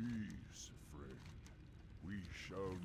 Peace, friend. We shall